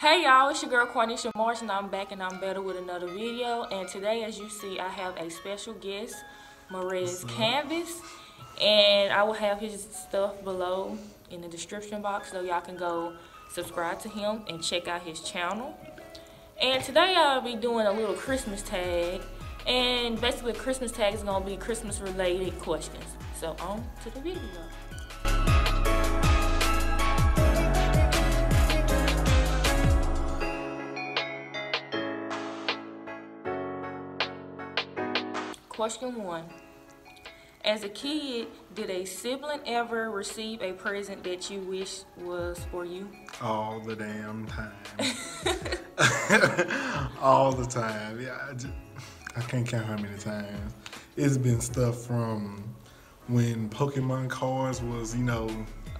Hey y'all, it's your girl Quaneshia Mars and I'm back and I'm better with another video. And today, as you see, I have a special guest, Marez Canvas. And I will have his stuff below in the description box so y'all can go subscribe to him and check out his channel. And today I'll be doing a little Christmas tag. And basically Christmas tag is gonna be Christmas related questions. So on to the video. Question one. As a kid, did a sibling ever receive a present that you wish was for you? All the damn time. All the time. Yeah, I, just, I can't count how many times. It's been stuff from when Pokemon cards was, you know,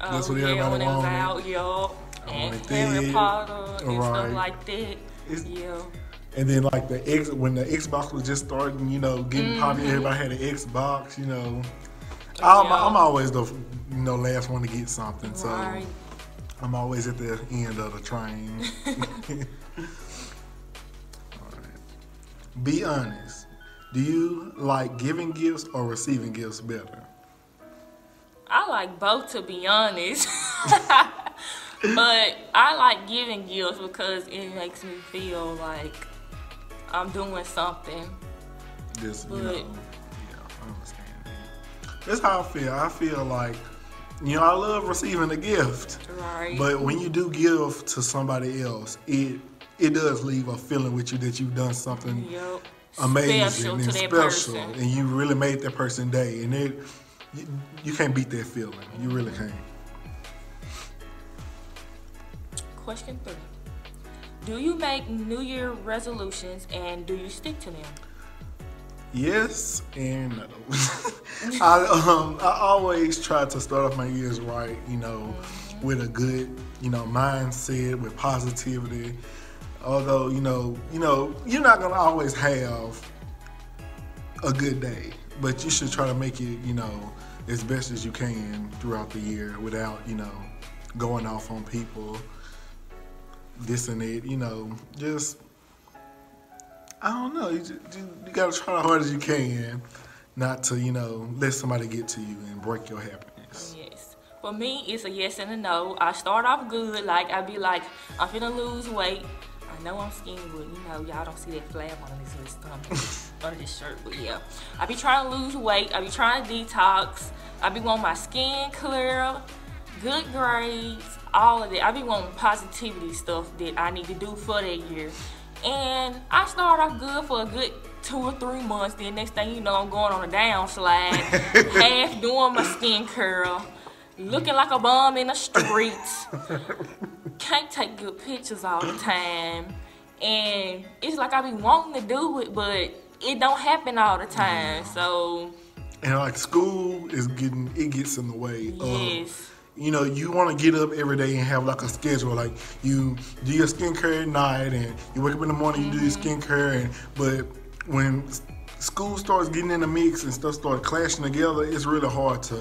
Oh, that's what yeah, everybody when it was wanted. out. I And wanted Harry. Potter and stuff like that. It's- yeah. And then like the X when the Xbox was just starting, you know, getting Mm-hmm. popular, everybody had an Xbox, you know. I'm, Yeah. I'm always the you know last one to get something, so Right. I'm always at the end of the train. All right. Be honest. Do you like giving gifts or receiving gifts better? I like both to be honest. but I like giving gifts because it makes me feel like I'm doing something. Just you But- know, yeah, I understand that. That's how I feel. I feel like, you know, I love receiving a gift, Right. but when you do give to somebody else, it it does leave a feeling with you that you've done something Yep. amazing Special and special, person. and you really made that person day, and it you, you can't beat that feeling. You really can't. Question three. Do you make New Year resolutions and do you stick to them? Yes and no. I um I always try to start off my years right, you know, with a good, you know, mindset, with positivity. Although, you know, you know, you're not gonna always have a good day, but you should try to make it, you know, as best as you can throughout the year without, you know, going off on people, this and that, you know, just I don't know. You, just, you, you gotta try as hard as you can, not to you know let somebody get to you and break your happiness. Yes. For me, it's a yes and a no. I start off good, like I be like, I'm finna lose weight. I know I'm skinny, but you know, y'all don't see that flab on this little stomach under this shirt, but yeah. I be trying to lose weight. I be trying to detox. I be wanting my skin clear, good grades, all of that. I be wanting positivity stuff that I need to do for that year. And I start off good for a good two or three months. Then next thing you know, I'm going on a downslide, half doing my skin curl, looking like a bum in the streets. Can't take good pictures all the time. And it's like I be wanting to do it, but it don't happen all the time. So And like school is getting it gets in the way. Of, yes. You know, you want to get up every day and have like a schedule. Like you do your skincare at night, and you wake up in the morning, you do your Mm-hmm. skincare. And but when school starts getting in the mix and stuff start clashing together, it's really hard to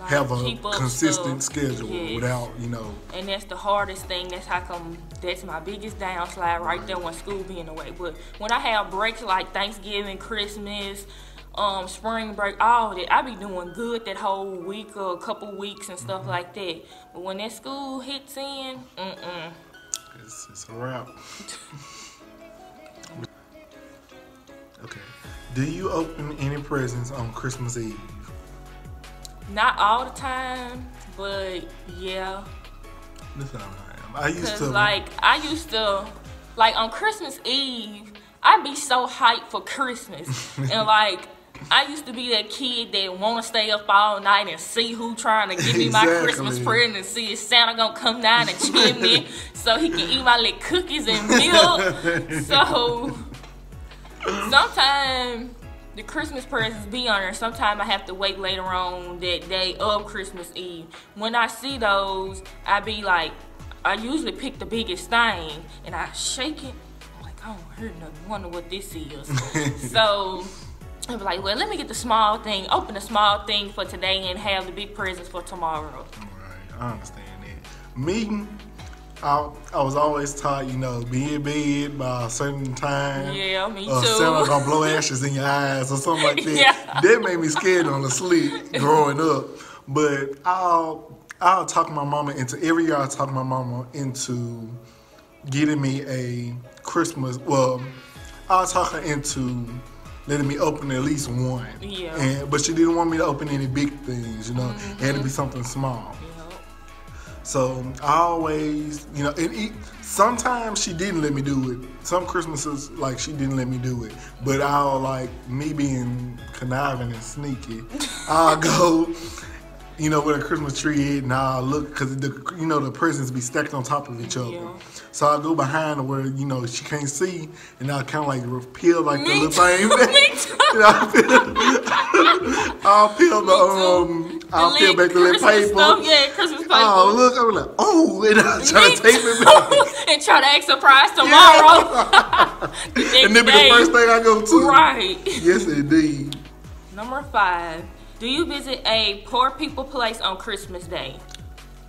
Like, have a consistent stuff. schedule Yes. without you know. And that's the hardest thing. That's how come that's my biggest downslide right there when school being away. But when I have breaks like Thanksgiving, Christmas, um, spring break, all that, I be doing good that whole week or a couple weeks and stuff like that. But when that school hits in, mm-mm. It's, it's a wrap. okay. Do you open any presents on Christmas Eve? Not all the time, but yeah. This how I am. I used to like I used to, like on Christmas Eve, I'd be so hyped for Christmas, and like I used to be that kid that want to stay up all night and see who trying to give me my Christmas Exactly. present and see if Santa gonna come down the chimney so he can eat my little cookies and milk. so sometimes the Christmas presents be on there. Sometimes I have to wait later on that day of Christmas Eve. When I see those, I be like, I usually pick the biggest thing and I shake it. I'm like, I don't hear nothing. Wonder what this is. so I be like, well, let me get the small thing, open the small thing for today and have the big presents for tomorrow. Right, I understand that. Me, I, I was always taught, you know, be in bed by a certain time. Yeah, me or too. Santa gonna blow ashes in your eyes or something like that. Yeah. That made me scared on the sleep growing up. But I'll I'll talk my mama into every year. I talk my mama into getting me a Christmas. Well, I'll talk her into letting me open at least one. Yeah. And but she didn't want me to open any big things. You know, it had to be mm-hmm. something small. Know? So I always, you know, and it, sometimes she didn't let me do it. Some Christmases, like she didn't let me do it. But I'll like me being conniving and sneaky. I'll go, you know, with a Christmas tree, is, and I'll look because the, you know, the presents be stacked on top of each other. Yeah. So I'll go behind her where you know she can't see, and I'll kind of like peel like the little thing. me know, I'll peel, I'll peel the um, I'll peel back the little paper. Stuff, yeah, Christmas paper. Oh, look, I'm like, oh, and I try Me to tape it back. and try to act surprised tomorrow. the next and then be the first thing I go to. Right. Yes, indeed. Number five. Do you visit a poor people place on Christmas Day?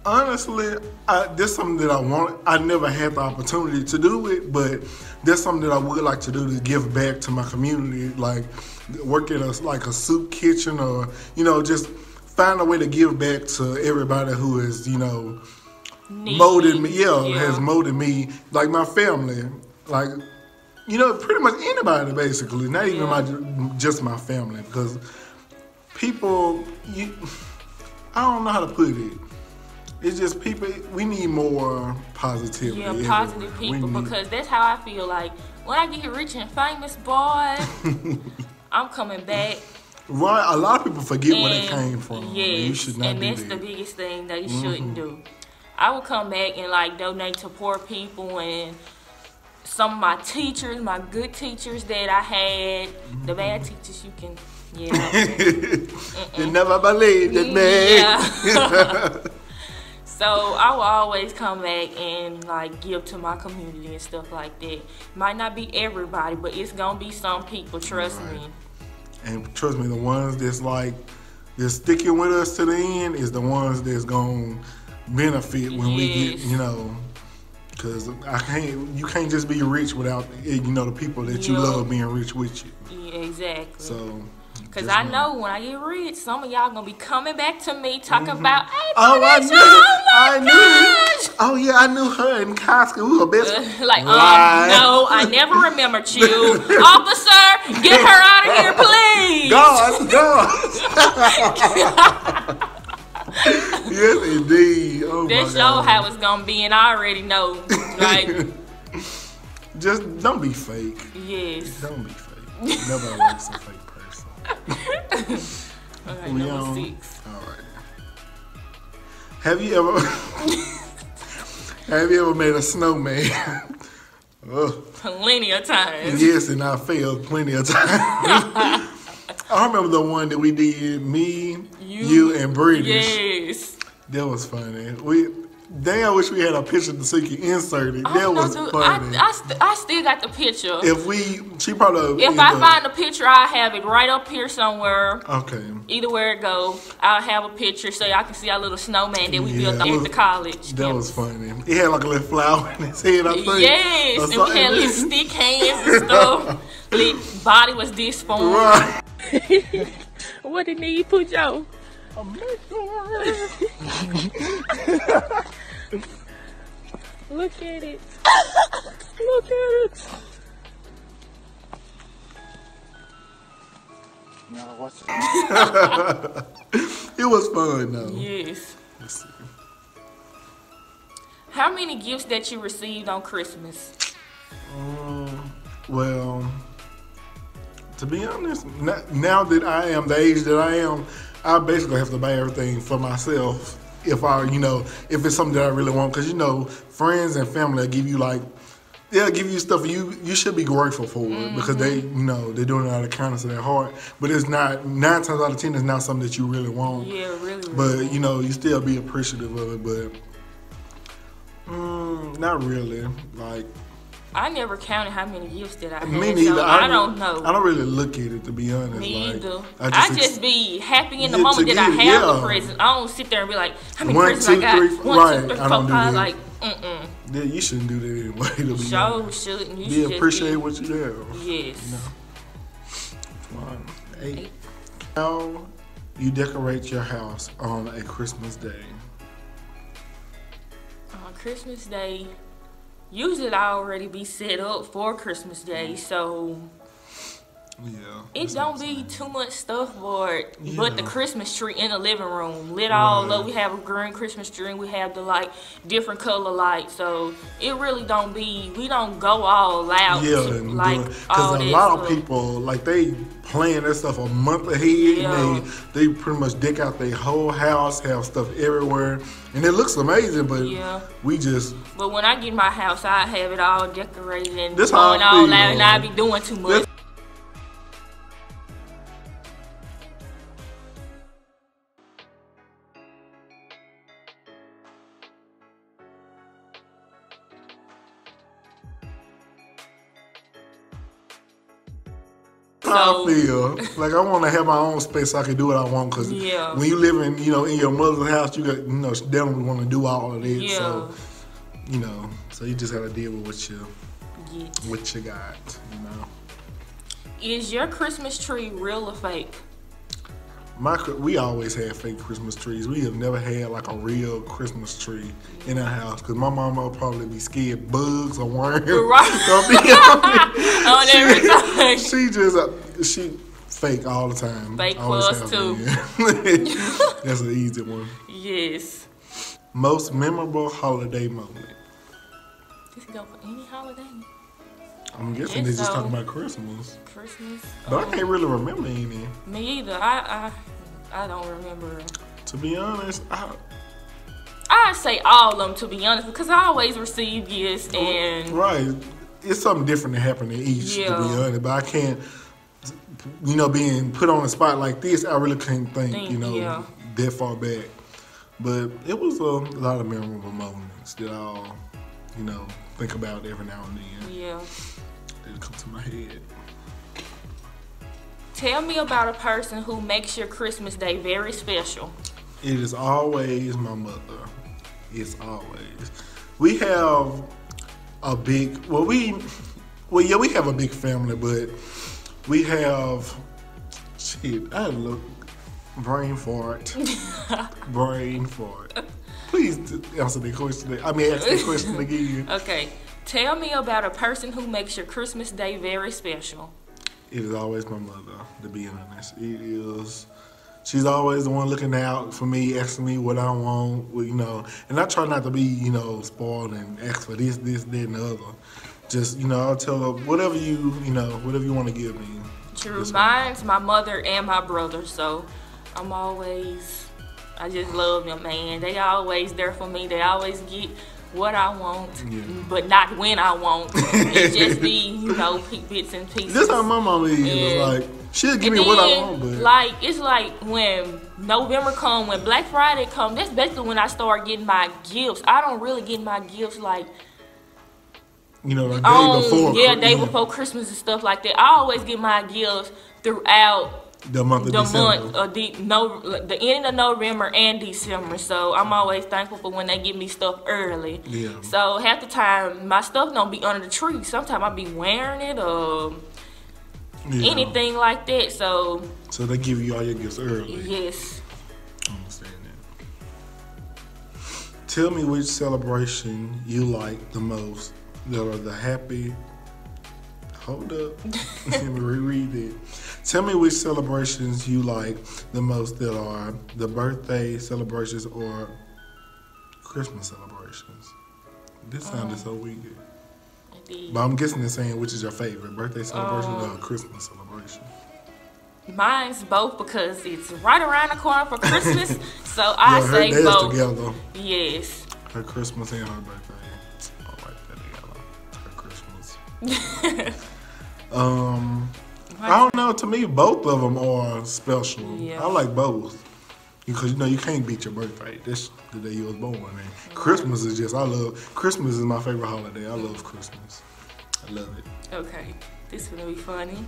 Honestly, I, that's something that I want. I never had the opportunity to do it, but that's something that I would like to do to give back to my community, like work at a like a soup kitchen, or you know, just find a way to give back to everybody who is, you know, molded me. Yeah, Yeah. has molded me, like my family, like you know, pretty much anybody basically. Not even Yeah. my just my family, because people, you, I don't know how to put it. It's just people. We need more positivity. Yeah, positive people need- because that's how I feel like when I get rich and famous, boy, I'm coming back. right. A lot of people forget where they And came from. Yes, you should not and that's that. Mm-hmm. the biggest thing that you shouldn't do. I would come back and like donate to poor people and some of my teachers, my good teachers that I had, the bad Mm-hmm. teachers you can, yeah. you never believed it, man. Yeah. so I will always come back and like give to my community and stuff like that. Might not be everybody, but it's gonna be some people. Trust me. And trust me, the ones that's like that's sticking with us to the end is the ones that's gonna benefit when we get, you know, because I can't, you can't just be rich without, you know, the people that you love being rich with you. Yeah, exactly. So, Cause just I know when I get rich, some of y'all gonna be coming back to me talking about, hey, Oh, I knew oh. I knew gosh. Oh yeah, I knew her in school. We were best. Like, Lie. um, no, I never remembered you. Officer, get her out of here, please. God, God. yes, indeed. Oh That my show how it's gonna be, and I already know. Like, Just don't be fake. yes. Don't be fake. Nobody likes a fake. Okay, We number on- six. All right. Have you ever have you ever made a snowman? Plenty of times. Yes, and I failed plenty of times. I remember the one that we did, me, you, and British. Yes. That was funny. We damn, I wish we had a picture so you could insert it. Oh, that don't was dude. funny. I, I, st- I still got the picture. If, we, she probably. If I find the picture, I'll have it right up here somewhere. Okay. Either where it go, I'll have a picture so y'all can see our little snowman that we Yeah, built at the college. That was funny. He had like a little flower in his head, I think. Yes, and we had little stick hands and stuff. Lit body was disformed. Right. What did he put Joe? Look at it. Look at it. It was fun though. Yes. Let's see. How many gifts that you received on Christmas? Um, well, to be honest, n- now that I am the age that I am, I basically have to buy everything for myself. If I, you know, if it's something that I really want, because you know, friends and family give you like, they'll give you stuff you you should be grateful for it because they, you know, they're doing it out of kindness of their heart. But it's not nine times out of ten, it's not something that you really want. Yeah, really. really. But you know, you still be appreciative of it. But mm, not really. Like I never counted how many gifts that I had. me neither. So I, don't know. I don't really look at it to be honest. Me like, either. I I just, just, be happy in the Yeah, moment that I get have yeah. the present. I don't sit there and be like, how many One, presents two, I got? three, One, right. two, three, I four, five. that. Like, Mm-mm. Yeah, you shouldn't do that anyway. To be Show honest. shouldn't. You should just appreciate be- what you have. Yes. No. One, eight. How you decorate your house on a Christmas day? On Christmas Day, usually I already be set up for Christmas Day, so Yeah. it don't be too much stuff for it. But the Christmas tree in the living room, lit all up. We have a green Christmas tree, and we have the like different color lights. So it really don't be. We don't go all out. Yeah, to, like because a lot of people like they plan that stuff a month ahead, Yeah. and they they pretty much deck out their whole house, have stuff everywhere, and it looks amazing. But Yeah. we just But when I get my house, I have it all decorated and This going all out, and I be doing too much. This- how I um, feel. Like I want to have my own space so I can do what I want. Cause Yeah. when you live in, you know, in your mother's house, you got, you know, definitely want to do all of that. Yeah. So, you know, so you just got to deal with what you Yeah. what you got. You know, Is your Christmas tree real or fake? My we always had fake Christmas trees. We have never had like a real Christmas tree in our house. Cause my mama would probably be scared bugs or worms. Right. it. She just uh, she fake all the time. Fake Always too. That's an easy one. Yes. Most memorable holiday moment. This go for any holiday. I'm guessing Guess they just so. talking about Christmas, Christmas. but I um, can't really remember any. Me either. I I I don't remember. To be honest, I, I say all of them to be honest because I always receive gifts and right, it's something different that happened in each. yeah. To be honest, but I can't. You know, being put on a spot like this, I really can't think. Think, you know, yeah. that far back. But it was a lot of memorable moments that I'll, you know, think about every now and then. yeah. That come to my head. Tell me about a person who makes your Christmas day very special. It is always my mother. It's always. We have a big. Well, we. Well, yeah, we have a big family, but we have. Shit, I look. Brain fart. brain fart. Please answer the question. I mean, ask the question again. Okay. Tell me about a person who makes your Christmas day very special. It is always my mother, to be honest. It is. She's always the one looking out for me, asking me what I want, you know. And I try not to be, you know, spoiled and ask for this, this, that, and the other. Just, you know, I'll tell her whatever you, you know, whatever you want to give me. What- Mine's my mother and my brother, so I'm always, I just love them, man. They always there for me. They always get what I want, Yeah. but not when I want. it just be, you know, bits and pieces. This is how my mama is. Yeah. Like, she'll give me what I want, but. like it's like when November come, when Black Friday come, that's basically when I start getting my gifts. I don't really get my gifts like you know, the day on before. yeah, day before Christmas and stuff like that. I always get my gifts throughout The month of the December. month of the no the end of November and December. So I'm always thankful for when they give me stuff early. Yeah. So half the time my stuff don't be under the tree. Sometimes I be wearing it or Yeah. anything like that. So So they give you all your gifts early. yes. I understand that. Tell me which celebration you like the most. That are the happy. Hold up. Let me reread it. Tell me which celebrations you like the most that are the birthday celebrations or Christmas celebrations. This sounded so weird. The- But I'm guessing they're saying which is your favorite birthday celebration Um, or Christmas celebration. Mine's both because it's right around the corner for Christmas. so I her say days both. together. Yes. Her Christmas and her birthday. I'll write together. Her Christmas. um, I don't know. To me, both of them are special. Yeah. I like both because you know you can't beat your birthday. That's the day you was born. And Christmas is just I love. Christmas is my favorite holiday. I love Christmas. I love it. Okay, this is gonna be funny.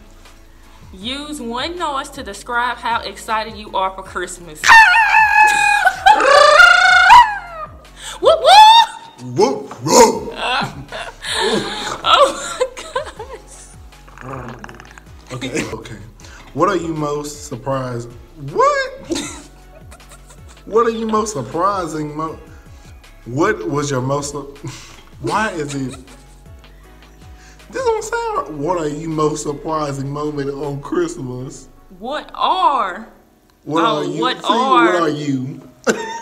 Use one noise to describe how excited you are for Christmas. whoop whoop! Whoop! What are you most surprised? What? what are you most surprising? Mo- what was your most? Why is it? This don't sound. What are you most surprising moment on Christmas? What are? What Oh, are you? what See, are- What are you?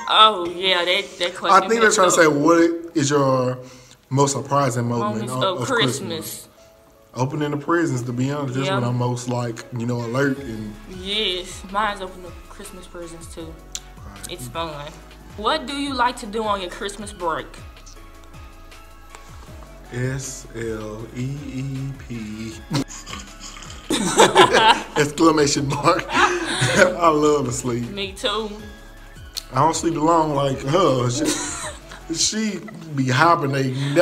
Oh yeah, that that question. I think they're trying to say what is your most surprising moment moments of, of, Christmas. Opening the presents, to be honest, that's when I'm most like, you know, alert and Yes, mine's open up Christmas presents too. It's fun. What do you like to do on your Christmas break? S L E E P exclamation mark. I love to sleep. Me too. I don't sleep alone like her. She, she be hibernating.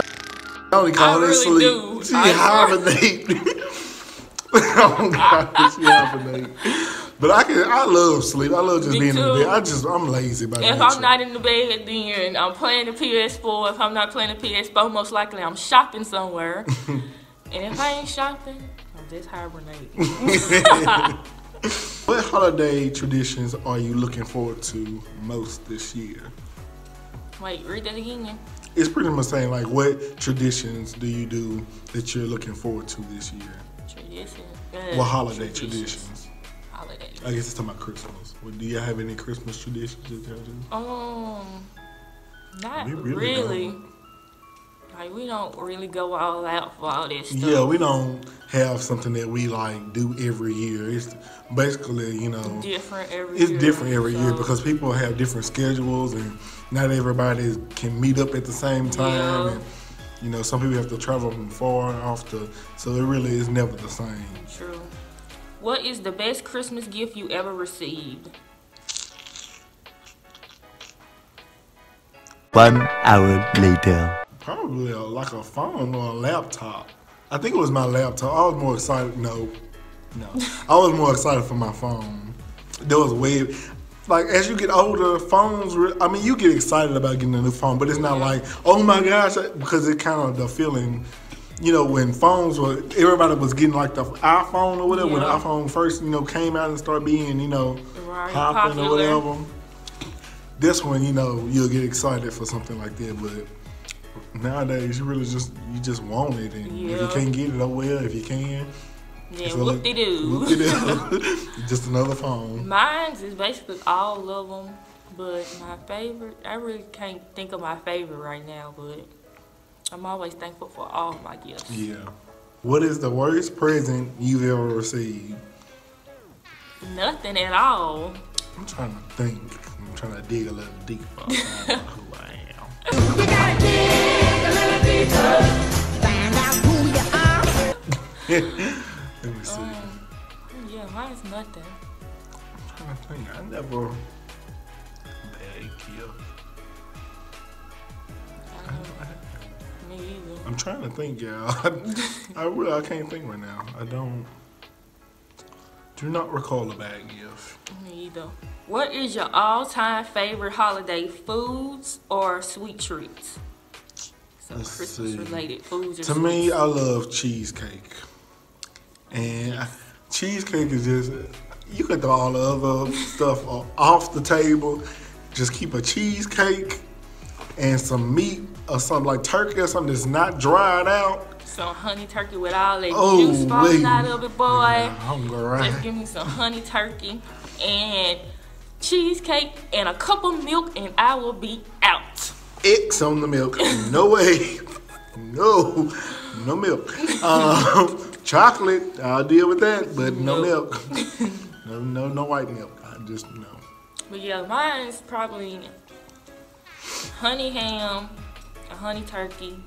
Only call I it really sleep. do. She I hibernate. oh God, she hibernate. But I can. I love sleep. I love just Me being in the bed. I just. I'm lazy by If nature. I'm not in the bed, then I'm playing the PS4. If I'm not playing the PS4, most likely I'm shopping somewhere. and if I ain't shopping, I'm just hibernating. What holiday traditions are you looking forward to most this year? Wait, read that again. It's pretty much saying like what traditions do you do that you're looking forward to this year? Tradition. What holiday traditions? Holidays. I guess it's talking about Christmas. Well, do you have any Christmas traditions that y'all do? Um, not We really. really Like we don't really go all out for all this stuff. Yeah, we don't have something that we like do every year. It's basically, you know, different every it's year. different every year because people have different schedules and not everybody can meet up at the same time. Yeah. And, you know, some people have to travel from far off to, so it really is never the same. True. What is the best Christmas gift you ever received? One hour later. Probably a, like a phone or a laptop. I think it was my laptop. I was more excited. No, no. I was more excited for my phone. There was a way, like as you get older, phones. re- I mean, you get excited about getting a new phone, but it's not mm-hmm. like, oh my gosh, because it kind of the feeling. You know, when phones were, everybody was getting like the iPhone or whatever. When the iPhone first, you know, came out and started being, you know, Right, popping or whatever. This one, you know, you'll get excited for something like that, but nowadays you really just you just want it, and if you can't get it, oh well. If you can, Yeah, so whoop de doo. whoop-de-doo. just another phone. Mine's is basically all of them, but my favorite, I really can't think of my favorite right now, but I'm always thankful for all my gifts. Yeah. What is the worst present you've ever received? Nothing at all. I'm trying to think. I'm trying to dig a little deeper. who I am. You gotta dig a little deeper. Find out who you are. mine's nothing. I'm trying to think. I never bad gift. I don't know. Me either. I'm trying to think, y'all. I really I can't think right now. I don't. Do not recall a bad gift. Me either. What is your all-time favorite holiday foods or sweet treats? So Christmas-related foods or To me, I love cheesecake, and I- cheesecake is just you can throw all the other stuff off the table. Just keep a cheesecake and some meat or something like turkey or something that's not dried out. some honey turkey with all that Oh, juice falling wait. out of it, boy. I'm hungry, Just give me some honey turkey and cheesecake and a cup of milk, and I will be out. X on the milk. No way. No, no milk. Um, chocolate, I'll deal with that, but no Milk. No, no, no white milk. I just no. But yeah, mine's probably honey ham, a honey turkey.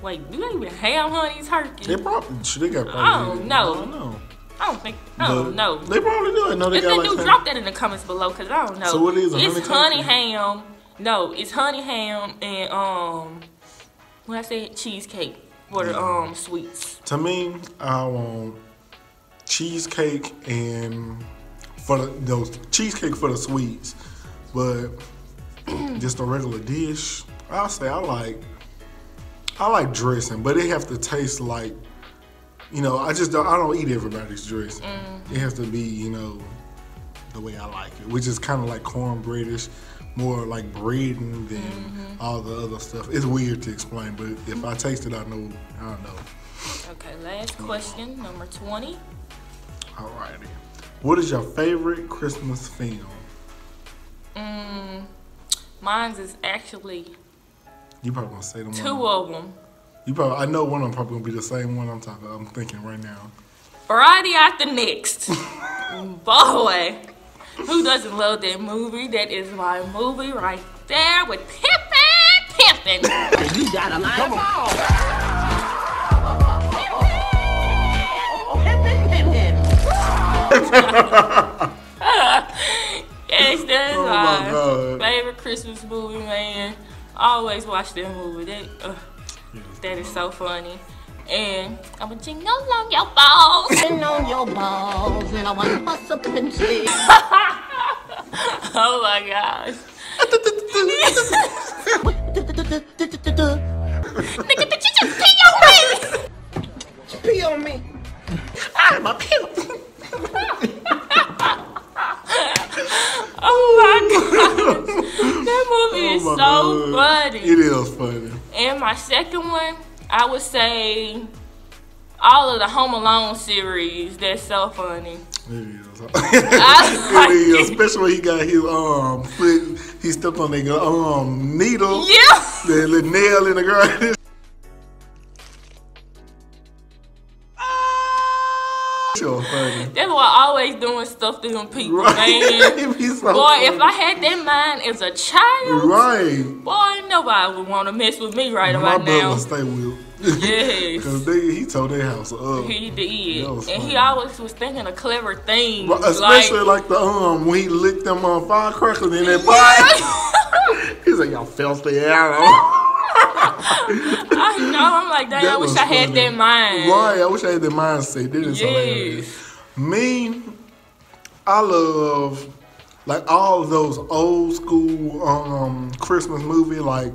Wait, do they even have honey turkey? They probably should they got. I probably- don't know. I don't know. I don't think. I don't But know. They probably do. I know they If got they like do, drop that in the comments below, cause I don't know. So what is a It's honey honey ham. No, it's honey ham and um, when I say cheesecake for the um sweets. To me, I want cheesecake and for the, those cheesecake for the sweets, but just a regular dish. I'll say I like I like dressing, but it have to taste like you know, I just don't. I don't eat everybody's dressing. Mm. It has to be, you know, the way I like it, which is kind of like cornbreadish, more like breading than Mm-hmm. all the other stuff. It's weird to explain, but if I taste it, I know. I don't know. Okay, last question, number 20. Alrighty. What is your favorite Christmas film? Mm, mine's is actually You probably gonna say them. two of them. You probably. I know one of them probably gonna be the same one I'm talking. I'm thinking right now. Friday after next. Boy, who doesn't love that movie? That is my movie right there with Pippin, Pippin. You got a lot of balls. Pimpin', pimpin'. Yes, that is Oh my my God. favorite Christmas movie, man. I always watch that movie. That, uh, that is so funny. And I'm gonna jingle on your balls. Sitting on your balls and I want to bust up and sleep. Oh my gosh. Nigga, did you just pee on me? Pee on me. Ah, oh my god. That movie oh is Oh my so God. funny. It is funny. And my second one, I would say all of the Home Alone series. That's so funny. It is. I like it is, especially when he got his um foot. He stepped on the um needle. Yeah. The little nail in the ground. That's why I always doing stuff to them people, man. So Boy, funny. if I had that mind as a child, right, boy, nobody would want to mess with me right my about now. stay with. Yes. Cause they, he told their house up. He did. That And he always was thinking of clever things. But Especially like, like, the um when he licked them on firecrackers in that pipe. He's like, y'all filthy animal. I know. I'm like, dang, I wish I had funny. that mind. Right, I wish I had that mindset. That is hilarious. Me, I love like all of those old school um Christmas movie like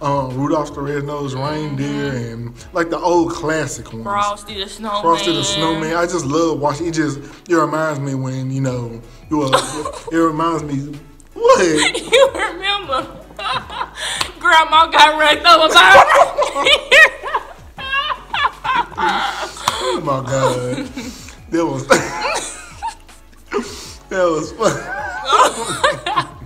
um Rudolph the Red-Nosed Reindeer and like the old classic ones. Frosty the Snowman. Frosty the Snowman. I just love watching. It just it reminds me when you know you were, it reminds me what You remember? Grandma got wrecked over by Oh my god. That was That was fun.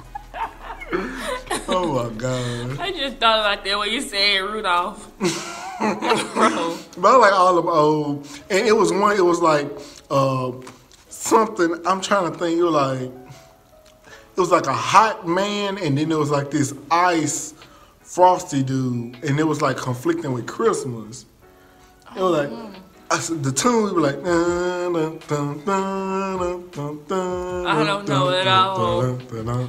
oh my god. I just thought about that when you said Rudolph. Bro. But I like all of old and it was one it was like uh something I'm trying to think, it was like it was like a hot man and then there was like this ice frosty dude and it was like conflicting with Christmas. It was like I said, the tune we were like dun, dun, dun, dun, dun, dun, I don't know it all.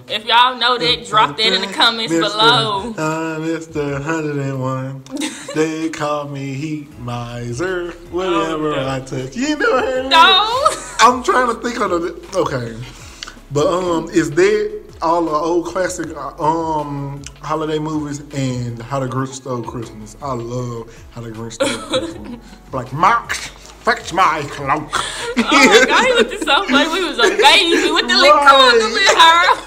If y'all know that, drop that in the comments Mr. below. Uh, Mr. 101. they call me Heat Miser. Whatever Oh, no. I touch. You never heard of No. it? I'm trying to think of the. Okay. But um, is that all the old classic uh, um holiday movies and How the Grinch Stole Christmas? I love How the Grinch Stole Christmas. like, Max, fetch my cloak. Oh my god, he looked so funny. We was a baby with the little Right.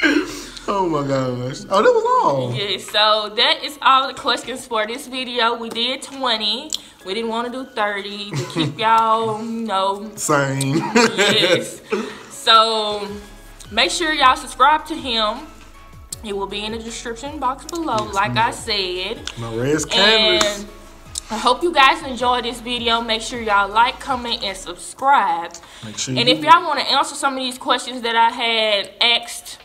her. Oh my gosh. Oh, that was all. Yeah, so that is all the questions for this video. We did 20. We didn't want to do 30 to keep y'all, you know, Same. yes. So make sure y'all subscribe to him. It will be in the description box below, like I said. Marez Canvas. And I hope you guys enjoyed this video. Make sure y'all like, comment, and subscribe. Make sure And if y'all want to answer some of these questions that I had asked,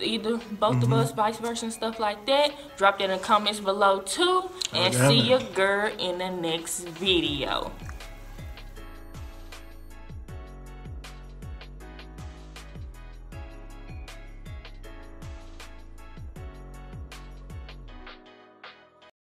either both Mm-hmm. of us, vice versa, and stuff like that, drop that in the comments below too. And see it. your girl in the next video.